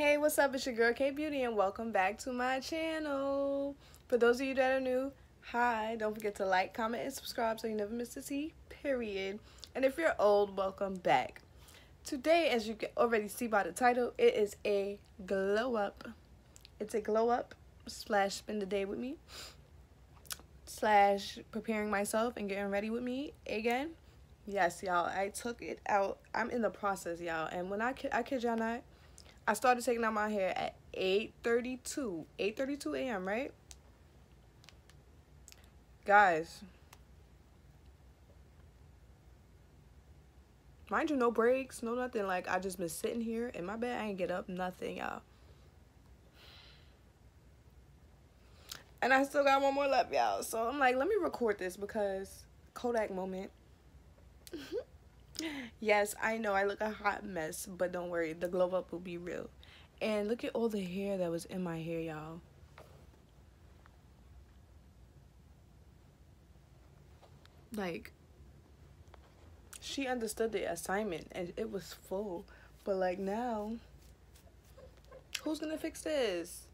Hey, what's up? It's your girl Kay Beauty, and welcome back to my channel. For those of you that are new, hi. Don't forget to like, comment, and subscribe so you never miss a tea, period. And if you're old, welcome back. Today, as you can already see by the title, it is a glow up. It's a glow up slash spend the day with me slash preparing myself and getting ready with me again. Yes, y'all, I took it out. I'm in the process, y'all. And when I, I kid y'all not, I started taking out my hair at 8.32. 8.32 a.m., right? Guys. Mind you, no breaks, no nothing. Like, I just been sitting here in my bed. I ain't get up, nothing, y'all. And I still got one more left, y'all. So I'm like, let me record this because Kodak moment. yes, I know I look a hot mess, but don't worry, the glow up will be real. And look at all the hair that was in my hair, y'all. Like, she understood the assignment and it was full. But like now, who's gonna fix this?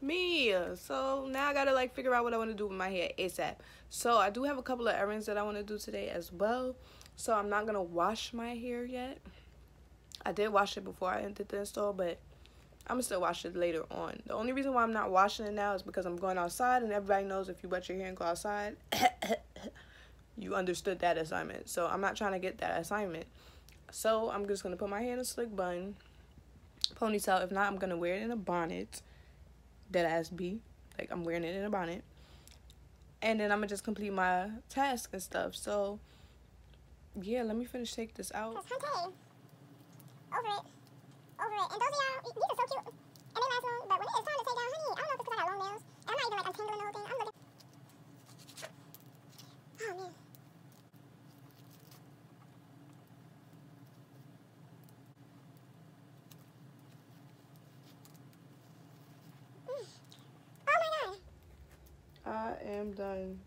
Me. So now I gotta like figure out what I want to do with my hair ASAP. So I do have a couple of errands that I want to do today as well. So I'm not gonna wash my hair yet. I did wash it before I entered the install, but I'm gonna still wash it later on. The only reason why I'm not washing it now is because I'm going outside and everybody knows if you wet your hair and go outside, you understood that assignment. So I'm not trying to get that assignment. So I'm just gonna put my hair in a slick bun, ponytail. If not, I'm gonna wear it in a bonnet. Dead ass B. Like I'm wearing it in a bonnet. And then I'm gonna just complete my task and stuff. So yeah, let me finish take this out. Over it. Over it. And those of y'all, these are so cute. And they last long, but when it's time to take down honey, I don't know if it's because I got long nails. And I'm not even like untangling the whole thing. I'm looking. Oh man. Mm. Oh my god. I am done.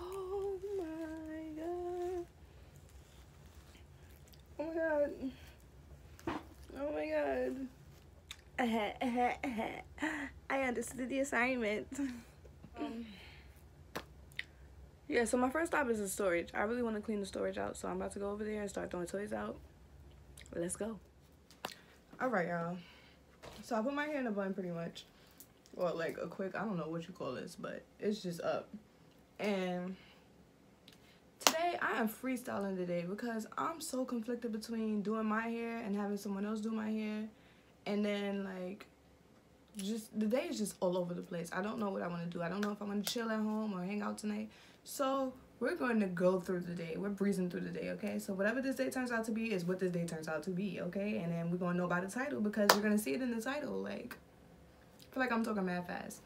Oh my god. Oh my god. Oh my god. I understood the assignment. Um, yeah, so my first stop is the storage. I really want to clean the storage out, so I'm about to go over there and start throwing toys out. Let's go. Alright, y'all. So I put my hair in a bun pretty much. Or like a quick, I don't know what you call this, but it's just up. And today I am freestyling today because I'm so conflicted between doing my hair and having someone else do my hair. And then like just the day is just all over the place. I don't know what I want to do. I don't know if I want to chill at home or hang out tonight. So we're going to go through the day. We're breezing through the day, okay? So whatever this day turns out to be is what this day turns out to be, okay? And then we're going to know by the title because you're going to see it in the title. Like, I feel like I'm talking mad fast.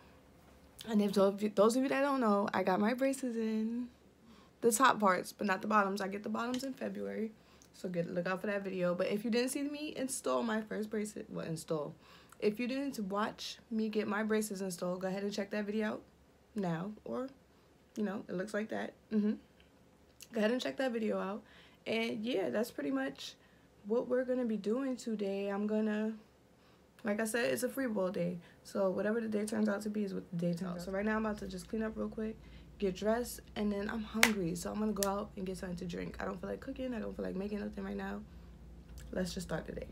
And if those of you that don't know, I got my braces in the top parts, but not the bottoms. I get the bottoms in February. So get look out for that video. But if you didn't see me install my first bracelet, well, install. If you didn't watch me get my braces installed, go ahead and check that video out now. Or, you know, it looks like that. Mm-hmm. Go ahead and check that video out. And yeah, that's pretty much what we're going to be doing today. I'm going to like I said, it's a free ball day. So whatever the day turns out to be is what the day turns out. So right now I'm about to just clean up real quick, get dressed, and then I'm hungry. So I'm gonna go out and get something to drink. I don't feel like cooking. I don't feel like making nothing right now. Let's just start the day.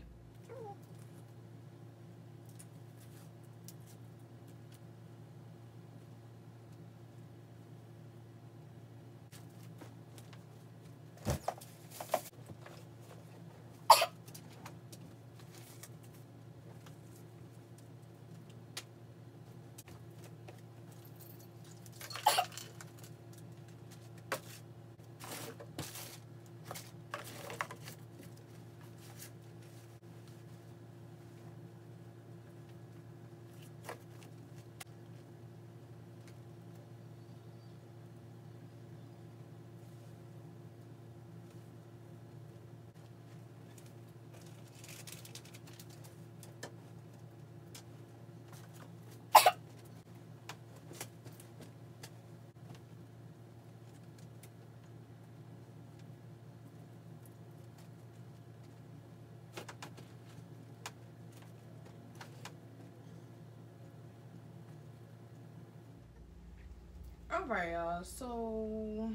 Alright, y'all. So,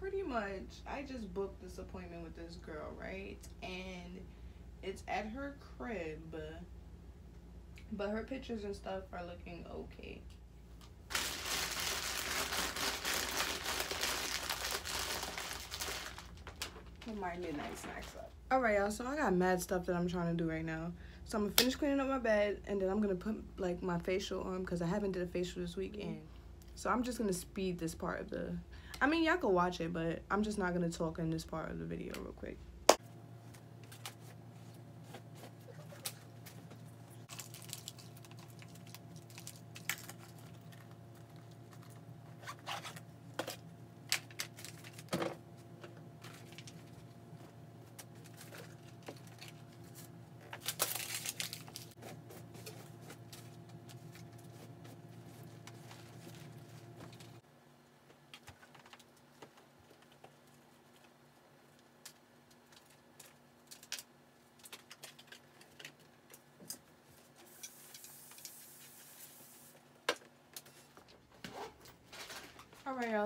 pretty much, I just booked this appointment with this girl, right? And it's at her crib, but her pictures and stuff are looking okay. Put my midnight snacks up. Alright, y'all. So, I got mad stuff that I'm trying to do right now. So I'm gonna finish cleaning up my bed and then I'm gonna put like my facial on because I haven't did a facial this weekend. So I'm just gonna speed this part of the, I mean y'all can watch it, but I'm just not gonna talk in this part of the video real quick.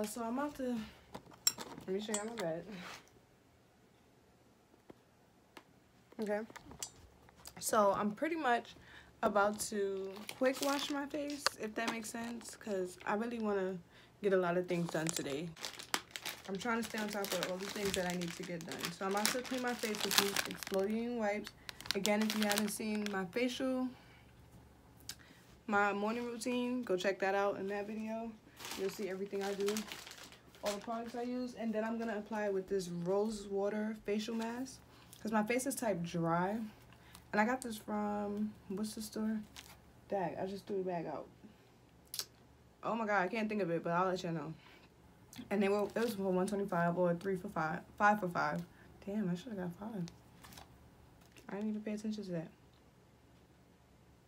Alright, so I'm about to, let me show you my bed. Okay. So I'm pretty much about to quick wash my face, if that makes sense, because I really want to get a lot of things done today. I'm trying to stay on top of all the things that I need to get done. So I'm about to clean my face with these exfoliating wipes. Again, if you haven't seen my facial, my morning routine, go check that out in that video. You'll see everything I do, all the products I use. And then I'm going to apply it with this rose water facial mask. Because my face is type dry. And I got this from, what's the store? Dag, I just threw the bag out. Oh my god, I can't think of it, but I'll let you know. And they were, it was for 125 or 3 for 5. 5 for 5. Damn, I should have got 5. I didn't even pay attention to that.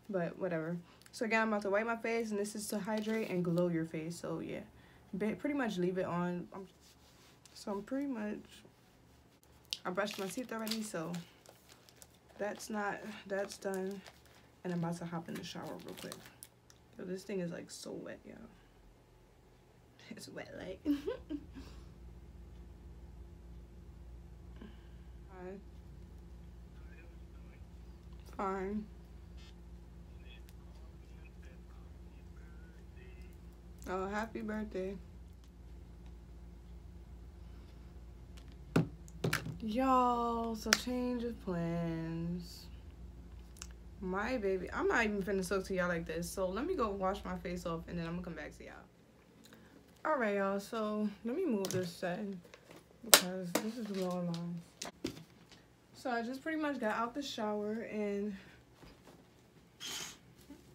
But whatever. So again, I'm about to wipe my face, and this is to hydrate and glow your face. So yeah, pretty much leave it on. so I'm pretty much, I brushed my teeth already, so that's not, that's done. And I'm about to hop in the shower real quick. So this thing is like so wet, y'all. It's wet like. Fine. Fine. Oh, happy birthday. Y'all, so change of plans. My baby, I'm not even finna talk to y'all like this. So let me go wash my face off and then I'm gonna come back to y'all. All right, y'all, so let me move this setting because this is blowing lines. So I just pretty much got out the shower and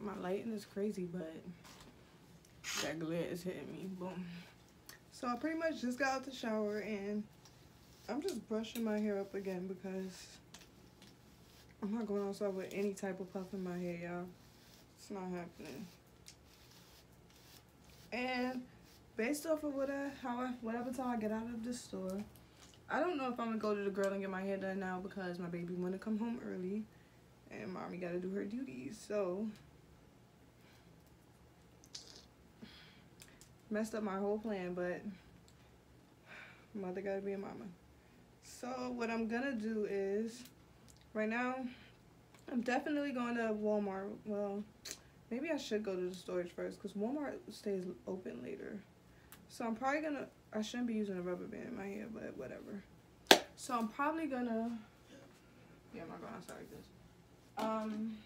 my lighting is crazy, but that glare is hitting me. Boom. So I pretty much just got out the shower and I'm just brushing my hair up again because I'm not going outside with any type of puff in my hair, y'all. It's not happening. And based off of what I, how I, whatever time I get out of the store, I don't know if I'm gonna go to the girl and get my hair done now because my baby wanna come home early and mommy gotta do her duties. So messed up my whole plan, but mother gotta be a mama. So what I'm gonna do is, right now, I'm definitely going to Walmart. Well, maybe I should go to the storage first because Walmart stays open later. So I'm probably gonna, I shouldn't be using a rubber band in my hair, but whatever. So I'm probably gonna, yeah, I'm outside like this. Um,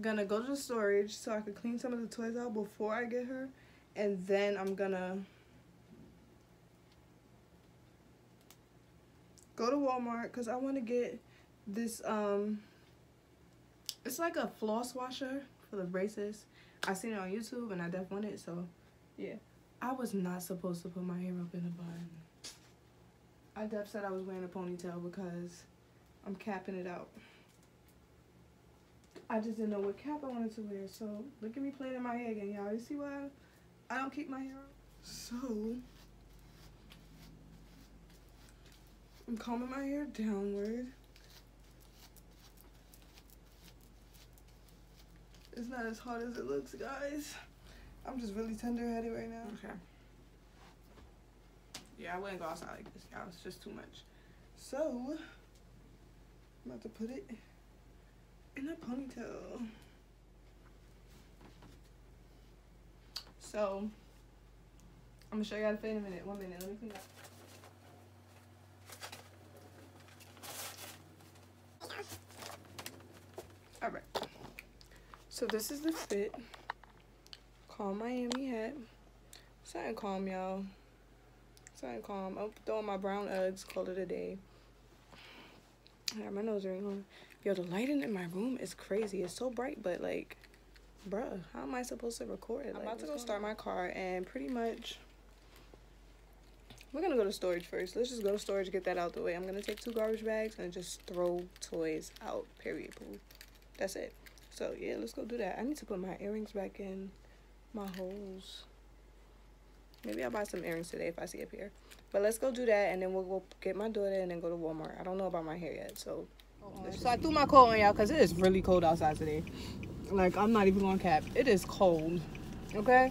gonna go to the storage so I could clean some of the toys out before I get her. And then I'm gonna go to Walmart because I want to get this, um, it's like a floss washer for the braces. I seen it on YouTube and I def want it, so yeah. I was not supposed to put my hair up in a bun. I def said I was wearing a ponytail because I'm capping it out. I just didn't know what cap I wanted to wear. So look at me playing in my hair again, y'all. You see why I don't keep my hair up? So I'm combing my hair downward. It's not as hard as it looks, guys. I'm just really tender headed right now. Okay. Yeah, I wouldn't go outside like this, y'all. It's just too much. So, I'm about to put it in a ponytail. So, I'm gonna show you how to fit in a minute. One minute, let me clean up. Alright. So this is the fit. Calm Miami hat. Something calm, y'all. Something calm. I'm throwing my brown Uggs, call it a day. I my nose ring on. Yo, the lighting in my room is crazy. It's so bright, but like bruh, how am I supposed to record it? I'm about to go start my car and pretty much we're gonna go to storage first. Let's just go to storage, get that out the way. I'm gonna take two garbage bags and just throw toys out, period, poo. That's it. So yeah, let's go do that. I need to put my earrings back in my holes. Maybe I'll buy some earrings today if I see a pair. But let's go do that and then we'll go get my daughter and then go to Walmart. I don't know about my hair yet, so. So I threw my coat on y'all because it is really cold outside today. Like, I'm not even to cap. It is cold. Okay?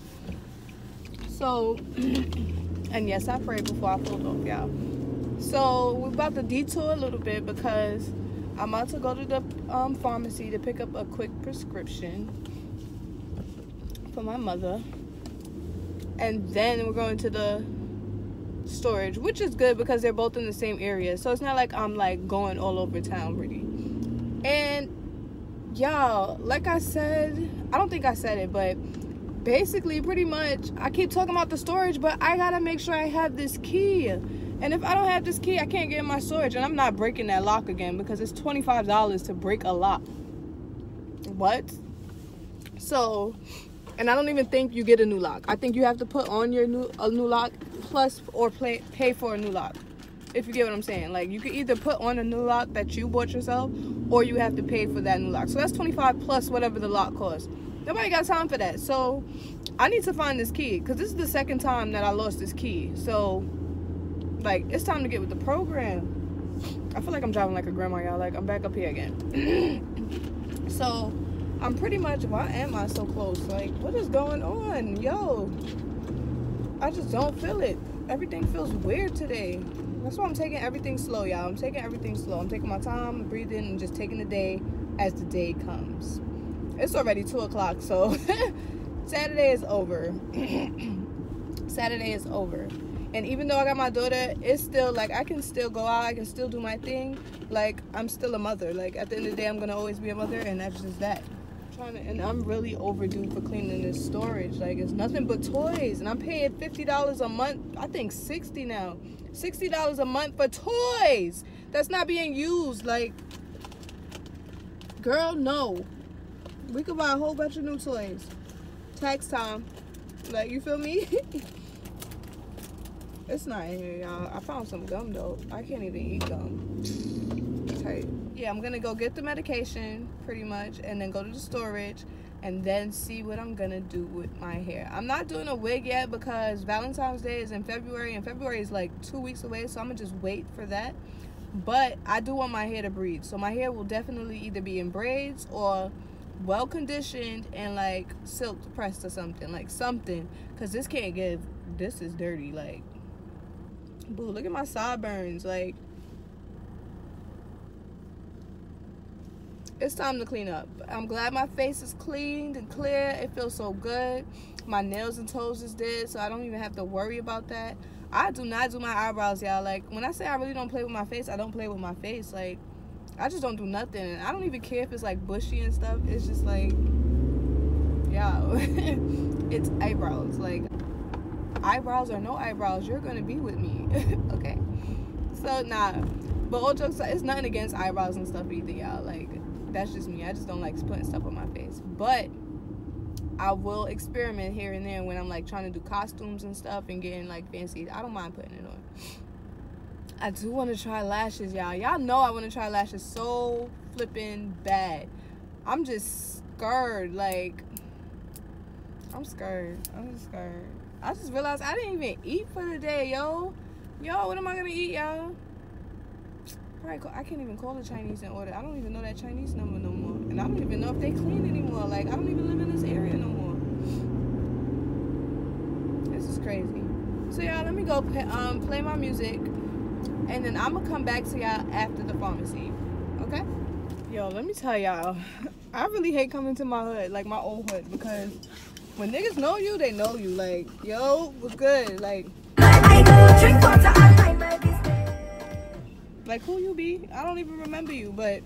So, and yes, I prayed before I pulled off, y'all. So, we're about to detour a little bit because I'm about to go to the um, pharmacy to pick up a quick prescription for my mother. And then we're going to the storage, which is good because they're both in the same area. So it's not like I'm like going all over town really. And y'all, like I said, I don't think I said it, but basically, pretty much, I keep talking about the storage, but I gotta make sure I have this key. And if I don't have this key, I can't get in my storage. And I'm not breaking that lock again because it's $25 to break a lock. What? So, and I don't even think you get a new lock. I think you have to put on your new a new lock plus or pay pay for a new lock if you get what I'm saying. Like you can either put on a new lock that you bought yourself or you have to pay for that new lock. So that's 25 plus whatever the lock costs. Nobody got time for that. So I need to find this key because this is the second time that I lost this key. So like it's time to get with the program. I feel like I'm driving like a grandma, y'all. Like I'm back up here again. so I'm pretty much why am I so close? Like what is going on? Yo. I just don't feel it. Everything feels weird today. That's why I'm taking everything slow, y'all. I'm taking everything slow. I'm taking my time, breathing, and just taking the day as the day comes. It's already 2 o'clock, so Saturday is over. Saturday is over. And even though I got my daughter, it's still like I can still go out, I can still do my thing. Like I'm still a mother. Like at the end of the day, I'm gonna always be a mother, and that's just that. Trying to, and I'm really overdue for cleaning this storage. Like it's nothing but toys, and I'm paying fifty dollars a month. I think sixty now $60 a month for toys that's not being used. Like, girl, no. We could buy a whole bunch of new toys. Tax time. Like, you feel me? it's not in here, y'all. I found some gum, though. I can't even eat gum. Yeah, I'm to go get the medication, pretty much, and then go to the storage and then see what I'm gonna do with my hair. I'm not doing a wig yet because Valentine's Day is in February and February is like two weeks away so I'm gonna just wait for that. But I do want my hair to breathe. So my hair will definitely either be in braids or well conditioned and like silk pressed or something. Like something. Cause this can't get this is dirty. Like boo, look at my sideburns. Like it's time to clean up. I'm glad my face is cleaned and clear. It feels so good. My nails and toes is dead, so I don't even have to worry about that. I do not do my eyebrows, y'all. Like, when I say I really don't play with my face, I don't play with my face. Like, I just don't do nothing. I don't even care if it's, like, bushy and stuff. It's just, like, yo, it's eyebrows. Like, eyebrows or no eyebrows, you're going to be with me. okay? So, nah. But all jokes it's nothing against eyebrows and stuff either, y'all. Like, that's just me. I just don't like putting stuff on my face. But I will experiment here and there when I'm like trying to do costumes and stuff and getting like fancy. I don't mind putting it on. I do want to try lashes, y'all. Y'all know I want to try lashes so flipping bad. I'm just scared. Like, I'm scared. I'm just scared. I just realized I didn't even eat for the day, yo. Yo, what am I gonna eat, y'all? I can't even call the Chinese and order. I don't even know that Chinese number no more. And I don't even know if they clean anymore. Like, I don't even live in this area no more. This is crazy. So y'all, let me go pay, um, play my music, and then I'm gonna come back to y'all after the pharmacy. Okay? Yo, let me tell y'all, I really hate coming to my hood, like my old hood, because when niggas know you, they know you. Like, yo, what's good? Like, like who you be? I don't even remember you, but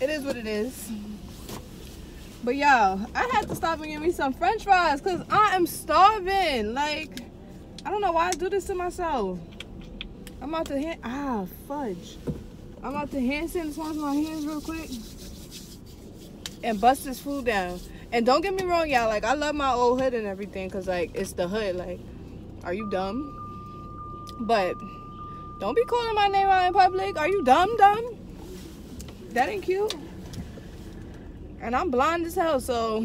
it is what it is. But y'all, I had to stop and get me some french fries because I am starving. Like, I don't know why I do this to myself. I'm about to hand, ah, fudge. I'm about to hand sanitize my hands real quick and bust this food down. And don't get me wrong, y'all. Like, I love my old hood and everything because, like, it's the hood. Like, are you dumb? But don't be calling my name out in public. Are you dumb, dumb? That ain't cute and I'm blind as hell, so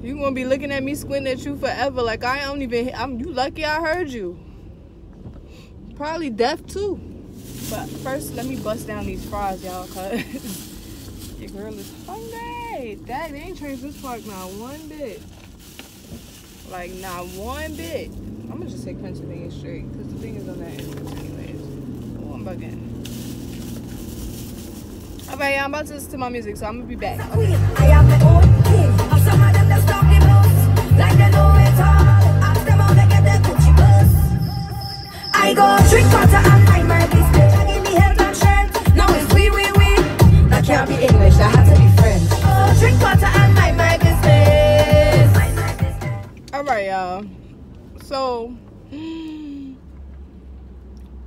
you gonna be looking at me squinting at you forever. Like I don't even. I'm. You lucky I heard you. Probably deaf too. But first, let me bust down these fries, y'all, cause your girl is hungry. Dad, they ain't changed this park not one bit. Like not one bit. I'm gonna just say Pennsylvania straight, cause the thing is on that end anyways. Oh, I'm bugging. Alright, I'm about to listen to my music, so I'm gonna be back. Okay. I am my own king. Of some of them that stop the. Like they know it all. Ask them how they get their Gucci bus. I go drink water and mind my business. Give me health and strength. Now it's we, we, we. That can't be English, that has to be French. Oh, drink water and mind my business. Mind my business. Alright, y'all. So,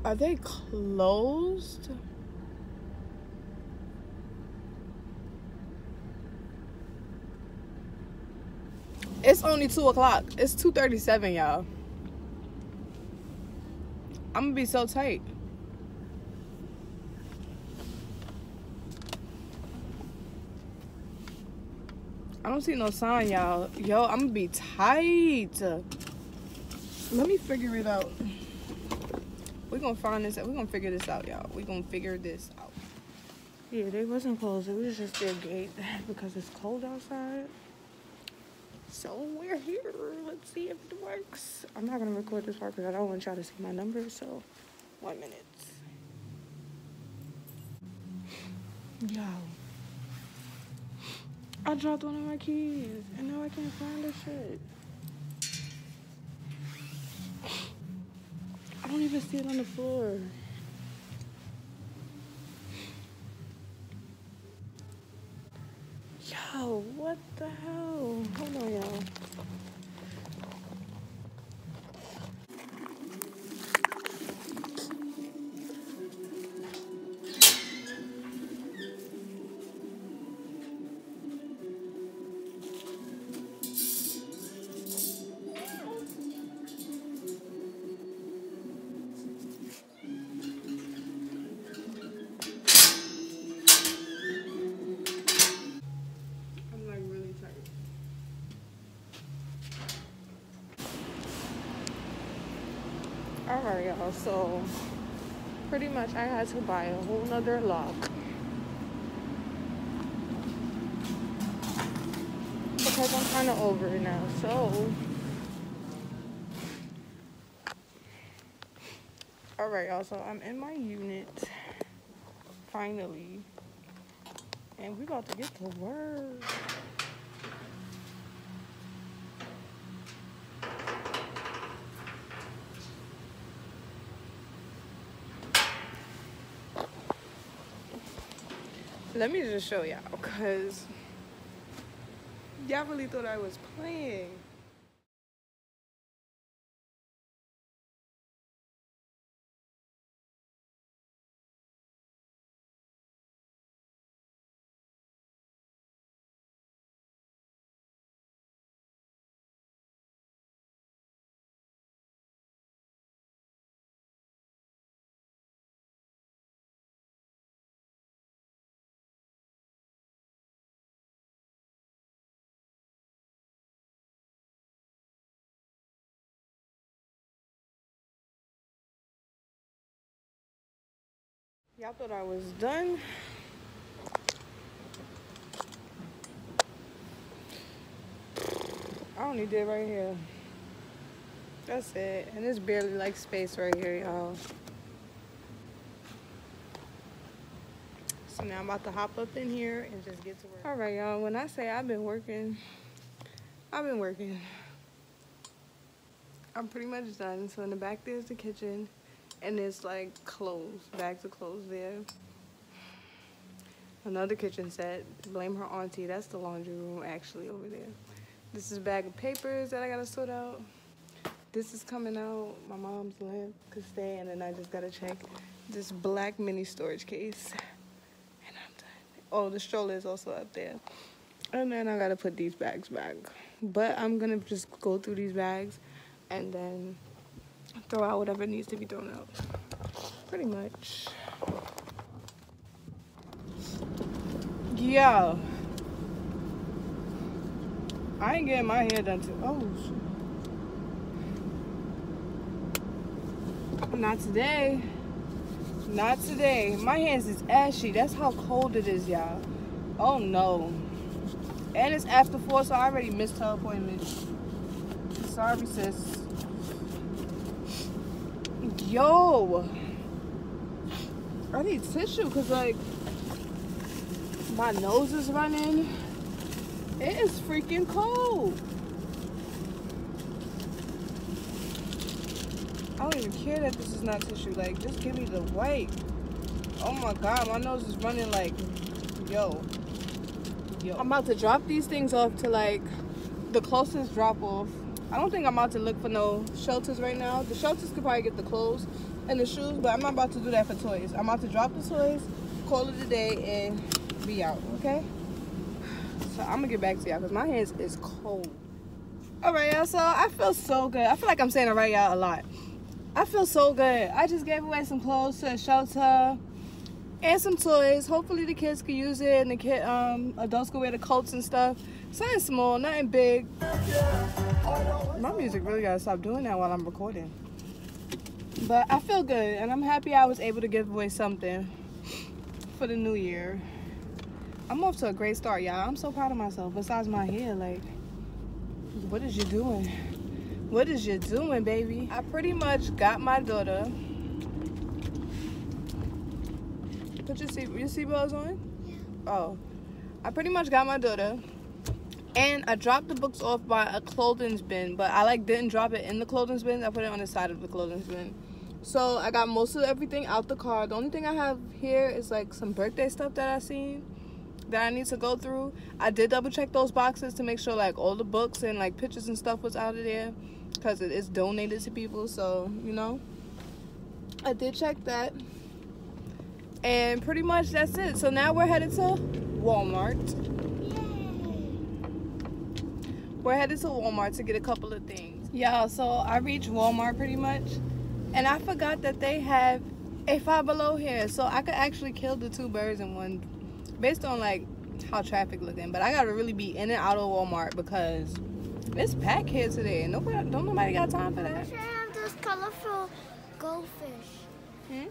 are they closed? It's only 2 o'clock. It's 2.37, y'all. I'm gonna be so tight. I don't see no sign, y'all. Yo, I'm gonna be tight. Let me figure it out. We're gonna find this. out We're gonna figure this out, y'all. We're gonna figure this out. Yeah, they wasn't closed. It was just their gate because it's cold outside. So we're here. Let's see if it works. I'm not gonna record this part because I don't want y'all to see my number. So one minute. Yo. I dropped one of my keys and now I can't find the shit. I don't even see it on the floor. Yo, what the hell? Hold on, y'all. Alright, y'all. So, pretty much I had to buy a whole nother lock. Because I'm kind of over it now. So, alright, y'all. So, I'm in my unit. Finally. And we about to get to work. Let me just show y'all, because y'all really thought I was playing. Y'all thought I was done. I only did right here. That's it. And it's barely like space right here, y'all. So now I'm about to hop up in here and just get to work. All right, y'all. When I say I've been working, I've been working. I'm pretty much done. So in the back there's the kitchen and it's like clothes, bags of clothes there. Another kitchen set. Blame her auntie. That's the laundry room actually over there. This is a bag of papers that I gotta sort out. This is coming out. My mom's lamp could stay and then I just gotta check this black mini storage case. And I'm done. Oh, the stroller is also up there. And then I gotta put these bags back. But I'm gonna just go through these bags and then throw out whatever needs to be thrown out. Pretty much. Yo. I ain't getting my hair done too. Oh, Not today. Not today. My hands is ashy. That's how cold it is, y'all. Oh no. And it's after four, so I already missed her appointment. Sorry, sis. Yo. I need tissue because, like, my nose is running. It is freaking cold. I don't even care that this is not tissue. Like, just give me the white. Oh my god, my nose is running like, yo. Yo. I'm about to drop these things off to like the closest drop off. I don't think I'm about to look for no shelters right now. The shelters could probably get the clothes and the shoes, but I'm not about to do that for toys. I'm about to drop the toys, call it a day, and be out, okay? So I'm gonna get back to y'all because my hands is cold. All right, y'all, so I feel so good. I feel like I'm saying it right, y'all, a lot. I feel so good. I just gave away some clothes to a shelter and some toys. Hopefully the kids can use it and the kid, um, adults can wear the coats and stuff. Something small, nothing big. My music really gotta stop doing that while I'm recording. But I feel good and I'm happy I was able to give away something for the new year. I'm off to a great start, y'all. I'm so proud of myself. Besides my hair, like, what is you doing? What is you doing, baby? I pretty much got my daughter. Put your seat, your seatbelts on? Yeah. Oh. I pretty much got my daughter. And I dropped the books off by a clothing bin, but I like didn't drop it in the clothing bin. I put it on the side of the clothing bin. So I got most of everything out the car. The only thing I have here is like some birthday stuff that I seen that I need to go through. I did double check those boxes to make sure like all the books and like pictures and stuff was out of there because it is donated to people. So, you know, I did check that. And pretty much that's it. So now we're headed to Walmart. We're headed to Walmart to get a couple of things. Yeah, so I reached Walmart pretty much. And I forgot that they have a Five Below here. So I could actually kill the two birds in one based on like how traffic looking. But I gotta really be in and out of Walmart because it's packed here today. Nobody, don't nobody got time for that. I have this colorful goldfish. Hmm?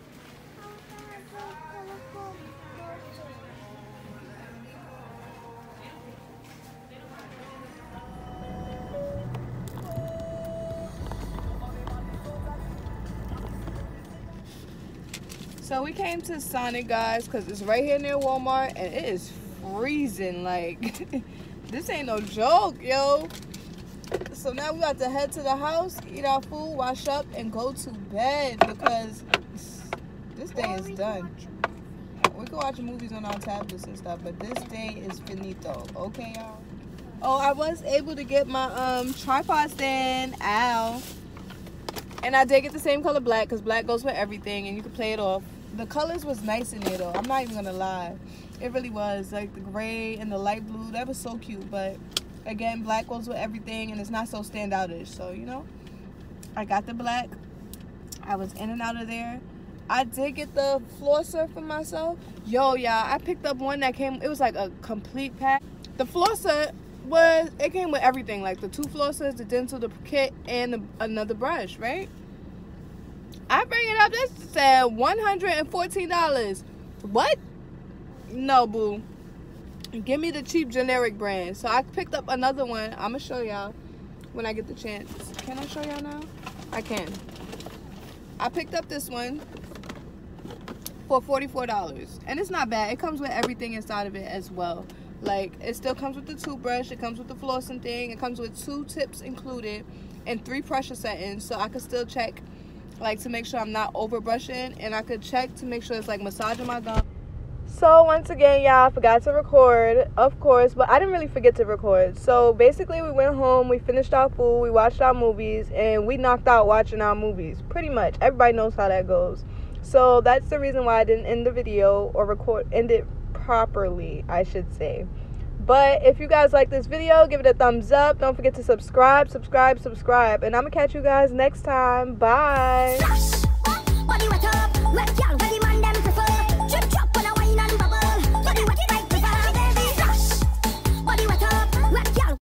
So we came to Sonic, guys, because it's right here near Walmart, and it is freezing. Like, this ain't no joke, yo. So now we got to head to the house, eat our food, wash up, and go to bed because this day is done. We can watch movies on our tablets and stuff, but this day is finito. Okay, y'all? Oh, I was able to get my um tripod stand out. And I did get the same color black because black goes with everything and you can play it off the colors was nice in there though. I'm not even gonna lie. It really was. Like the gray and the light blue, that was so cute. But again, black goes with everything and it's not so standoutish. So, you know, I got the black. I was in and out of there. I did get the flosser for myself. Yo, y'all, I picked up one that came, it was like a complete pack. The flosser was, it came with everything. Like the two flossers, the dental, the kit, and the, another brush, right? I bring it up. This said one hundred and fourteen dollars. What? No, boo. Give me the cheap generic brand. So I picked up another one. I'm gonna show y'all. when I get the chance. Can I show y'all now? I can. I picked up this one for $44 and it's not bad. It comes with everything inside of it as well. Like it still comes with the toothbrush, it comes with the flossing thing, it comes with two tips included and three pressure settings so I could still check like to make sure I'm not over brushing and I could check to make sure it's like massaging my gum. So once again, y'all, I forgot to record, of course, but I didn't really forget to record. So basically, we went home, we finished our food, we watched our movies, and we knocked out watching our movies. Pretty much, everybody knows how that goes. So that's the reason why I didn't end the video or record end it properly, I should say. But if you guys like this video, give it a thumbs up. Don't forget to subscribe, subscribe, subscribe. And I'm going to catch you guys next time. Bye.